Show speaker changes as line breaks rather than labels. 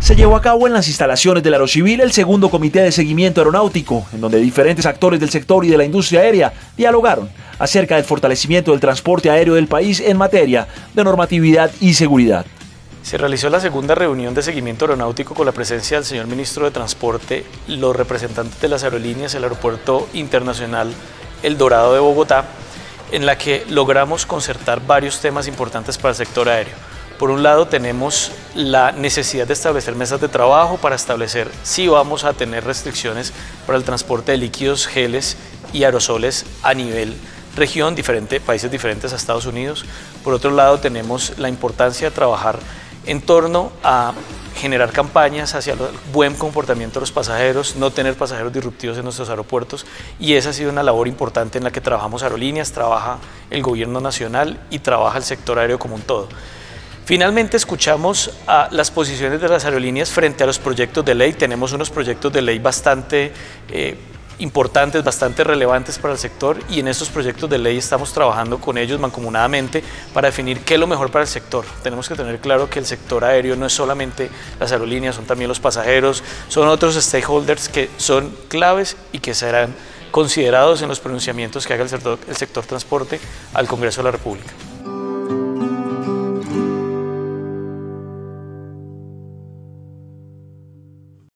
se llevó a cabo en las instalaciones del Aerocivil el segundo comité de seguimiento aeronáutico, en donde diferentes actores del sector y de la industria aérea dialogaron acerca del fortalecimiento del transporte aéreo del país en materia de normatividad y seguridad.
Se realizó la segunda reunión de seguimiento aeronáutico con la presencia del señor ministro de Transporte, los representantes de las aerolíneas, el Aeropuerto Internacional El Dorado de Bogotá, en la que logramos concertar varios temas importantes para el sector aéreo. Por un lado tenemos la necesidad de establecer mesas de trabajo para establecer si vamos a tener restricciones para el transporte de líquidos, geles y aerosoles a nivel región, diferente, países diferentes a Estados Unidos. Por otro lado tenemos la importancia de trabajar en torno a generar campañas hacia el buen comportamiento de los pasajeros, no tener pasajeros disruptivos en nuestros aeropuertos y esa ha sido una labor importante en la que trabajamos aerolíneas, trabaja el gobierno nacional y trabaja el sector aéreo como un todo. Finalmente escuchamos a las posiciones de las aerolíneas frente a los proyectos de ley. Tenemos unos proyectos de ley bastante eh, importantes, bastante relevantes para el sector y en estos proyectos de ley estamos trabajando con ellos mancomunadamente para definir qué es lo mejor para el sector. Tenemos que tener claro que el sector aéreo no es solamente las aerolíneas, son también los pasajeros, son otros stakeholders que son claves y que serán considerados en los pronunciamientos que haga el sector, el sector transporte al Congreso de la República.